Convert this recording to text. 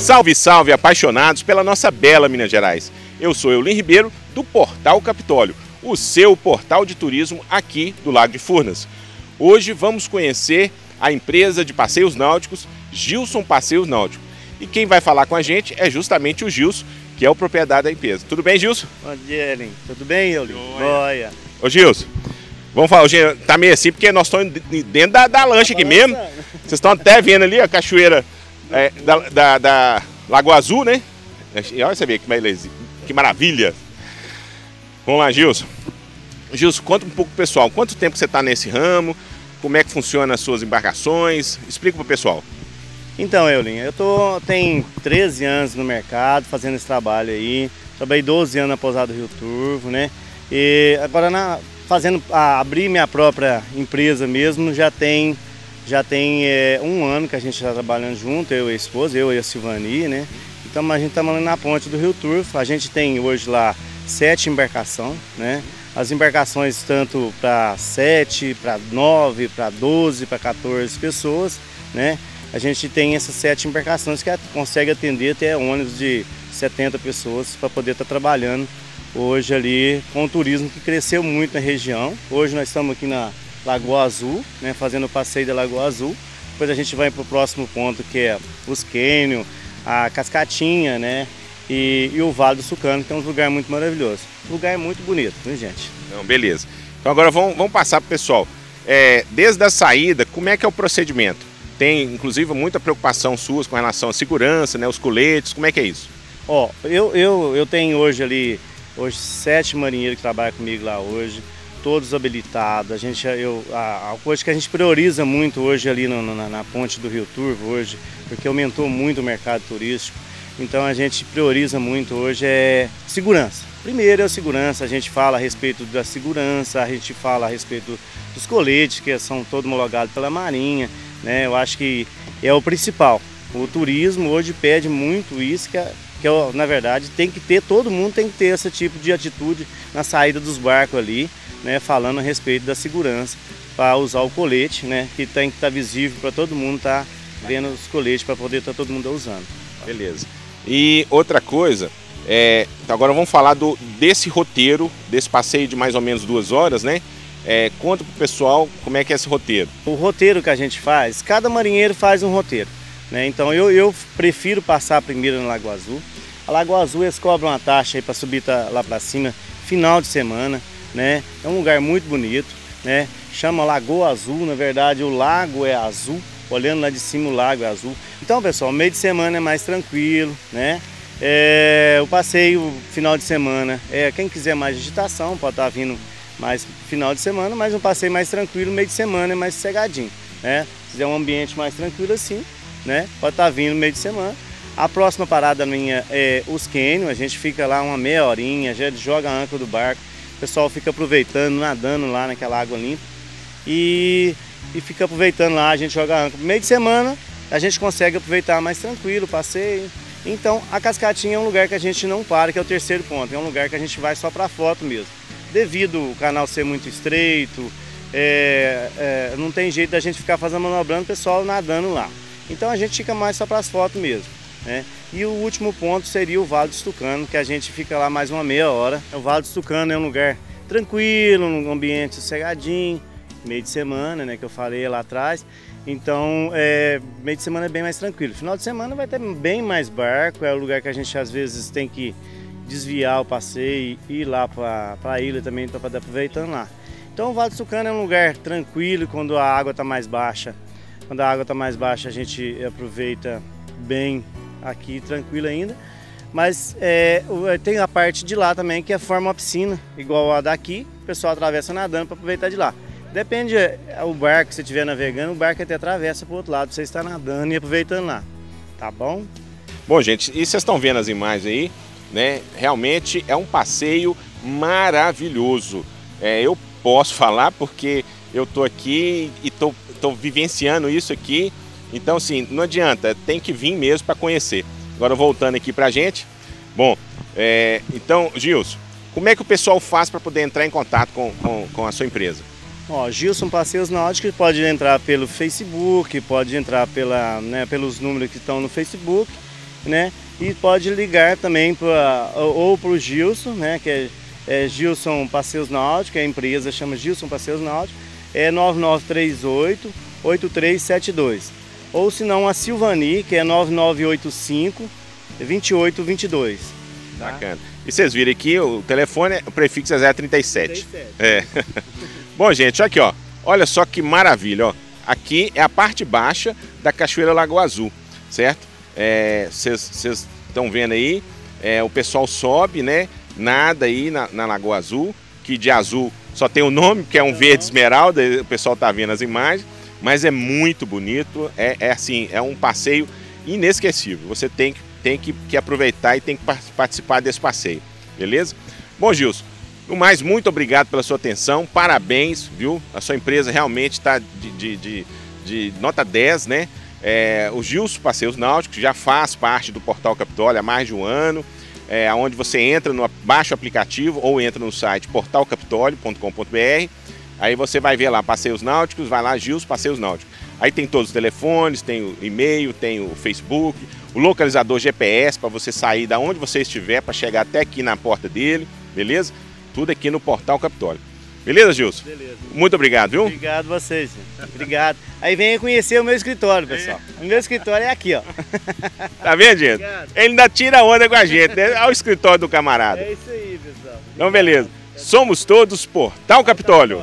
Salve, salve, apaixonados pela nossa bela Minas Gerais. Eu sou Eulin Ribeiro, do Portal Capitólio, o seu portal de turismo aqui do Lago de Furnas. Hoje vamos conhecer a empresa de passeios náuticos Gilson Passeios Náuticos. E quem vai falar com a gente é justamente o Gilson, que é o proprietário da empresa. Tudo bem, Gilson? Bom dia, Elin. Tudo bem, Eulin? Boia. Ô, Gilson, vamos falar, hoje tá meio assim porque nós estamos dentro da, da lancha aqui mesmo. Vocês estão até vendo ali a cachoeira é, da, da, da, Lagoa Azul, né? E olha você ver que, que maravilha. Vamos lá, Gilson. Gilson, conta um pouco pro pessoal, quanto tempo você está nesse ramo, como é que funciona as suas embarcações, explica pro pessoal. Então, Eulin, eu tô tem 13 anos no mercado fazendo esse trabalho aí. Trabalhei 12 anos na Pousada Rio Turvo, né? E agora na, fazendo a, minha própria empresa mesmo já tem já tem é, um ano que a gente está trabalhando junto, eu e a esposa, eu e a Silvani, né? Então a gente está morando na ponte do Rio Turvo. A gente tem hoje lá sete embarcações, né? As embarcações tanto para 7, para 9, para 12, para 14 pessoas, né? A gente tem essas sete embarcações que consegue atender até ônibus de 70 pessoas para poder estar tá trabalhando hoje ali com o turismo que cresceu muito na região. Hoje nós estamos aqui na Lagoa Azul, né, fazendo o passeio da Lagoa Azul. Depois a gente vai para o próximo ponto que é os Cânion, a Cascatinha, né, e, e, o Vale do Sucano, que é um lugar muito maravilhoso. O lugar é muito bonito, viu gente? Não, beleza. Então agora vamos, vamos passar para o pessoal. É, desde a saída, como é que é o procedimento? Tem, inclusive, muita preocupação sua com relação à segurança, né, os coletes, como é que é isso? Ó, eu, eu, eu tenho hoje ali, hoje sete marinheiros que trabalham comigo lá hoje, todos habilitados. A gente, eu, a, a coisa que a gente prioriza muito hoje ali no, na, na ponte do Rio Turvo hoje, porque aumentou muito o mercado turístico, então a gente prioriza muito hoje é segurança. Primeiro é a segurança, a gente fala a respeito da segurança, a gente fala a respeito dos coletes que são todos homologados pela Marinha, né? Eu acho que é o principal. O turismo hoje pede muito isso, que, é, que é, na verdade tem que ter, todo mundo tem que ter esse tipo de atitude na saída dos barcos ali, né? Falando a respeito da segurança para usar o colete, né? Que tem que estar tá visível para todo mundo estar tá vendo os coletes para poder estar tá todo mundo usando. Beleza. E outra coisa, é, então agora vamos falar do, desse roteiro, desse passeio de mais ou menos duas horas, né? É, conta pro pessoal como é que é esse roteiro. O roteiro que a gente faz, cada marinheiro faz um roteiro. Né? Então eu, eu prefiro passar primeiro na Lagoa Azul. A Lagoa Azul eles cobram uma taxa para subir lá para cima, final de semana. Né? É um lugar muito bonito, né? chama Lagoa Azul, na verdade o lago é azul, olhando lá de cima o lago é azul. Então, pessoal, meio de semana é mais tranquilo, né? É, o passeio final de semana, é, quem quiser mais agitação pode estar tá vindo mais final de semana, mas um passeio mais tranquilo, meio de semana é mais sossegadinho, né? Se quiser um ambiente mais tranquilo assim, né? Pode estar tá vindo meio de semana. A próxima parada minha é os Canyon, a gente fica lá uma meia horinha, gente joga a âncora do barco, o pessoal fica aproveitando, nadando lá naquela água limpa e, e fica aproveitando lá, a gente joga a âncora. Meio de semana a gente consegue aproveitar mais tranquilo passeio. Então a Cascatinha é um lugar que a gente não para, que é o terceiro ponto, é um lugar que a gente vai só para foto mesmo. Devido o canal ser muito estreito, é, é, não tem jeito da gente ficar fazendo manobrando o pessoal nadando lá. Então a gente fica mais só para as fotos mesmo. Né? E o último ponto seria o Vale do Estucano, que a gente fica lá mais uma meia hora. O Vale do Estucano é um lugar tranquilo, um ambiente sossegadinho, meio de semana, né, que eu falei lá atrás. Então, é, meio de semana é bem mais tranquilo. Final de semana vai ter bem mais barco, é o lugar que a gente às vezes tem que desviar o passeio e ir lá para a ilha também para poder aproveitando lá. Então, o Vale do Sucano é um lugar tranquilo quando a água está mais baixa. Quando a água está mais baixa, a gente aproveita bem aqui, tranquilo ainda. Mas é, tem a parte de lá também que é forma uma piscina, igual a daqui. O pessoal atravessa nadando para aproveitar de lá. Depende é, o barco que você estiver navegando, o barco até atravessa para o outro lado, você está nadando e aproveitando lá. Tá bom? Bom, gente, e vocês estão vendo as imagens aí, né? Realmente é um passeio maravilhoso. É, eu posso falar porque eu tô aqui e tô, vivenciando isso aqui. Então, assim, não adianta, tem que vir mesmo para conhecer. Agora, voltando aqui para a gente. Bom, é, então, Gilson, como é que o pessoal faz para poder entrar em contato com, com, com a sua empresa? Ó, Gilson Passeios Náuticos pode entrar pelo Facebook, pode entrar pela, né, pelos números que estão no Facebook né? E pode ligar também pra, ou para o Gilson, né? Que é, é Gilson Passeios Náuticos, a empresa chama Gilson Passeios Náuticos, é 9938 8372. Ou se não a Silvani, que é 9985 2822. Tá? Bacana. E vocês viram aqui, o telefone, o prefixo é 037. 37. É. Bom, gente, aqui, ó. Olha só que maravilha, ó. Aqui é a parte baixa da Cachoeira Lagoa Azul, certo? Vocês é, estão vendo aí, é, o pessoal sobe, né? Nada aí na, na, Lagoa Azul, que de azul só tem o nome, que é um verde esmeralda, o pessoal tá vendo as imagens, mas é muito bonito, é, é assim, é um passeio inesquecível. Você tem, tem que, que aproveitar e tem que participar desse passeio, beleza? Bom, Gilson, no mais, muito obrigado pela sua atenção, parabéns, viu? A sua empresa realmente está de, de, de, de, nota 10, né? É, o Gilson Passeios Náuticos já faz parte do Portal Capitólio há mais de um ano, é, onde você entra, no, baixa o aplicativo ou entra no site portalcapitólio.com.br, aí você vai ver lá Passeios Náuticos, vai lá Gilson Passeios Náuticos. Aí tem todos os telefones, tem o e-mail, tem o Facebook, o localizador GPS para você sair da onde você estiver para chegar até aqui na porta dele, beleza? Tudo aqui no Portal Capitólio. Beleza, Gilson? Beleza. Muito obrigado, viu? Obrigado vocês. Obrigado. Aí venha conhecer o meu escritório, pessoal. O meu escritório é aqui, ó. Tá vendo, gente? Obrigado. Ele ainda tira onda com a gente, né? Olha o escritório do camarada. É isso aí, pessoal. Obrigado. Então, beleza. Somos todos Portal Capitólio.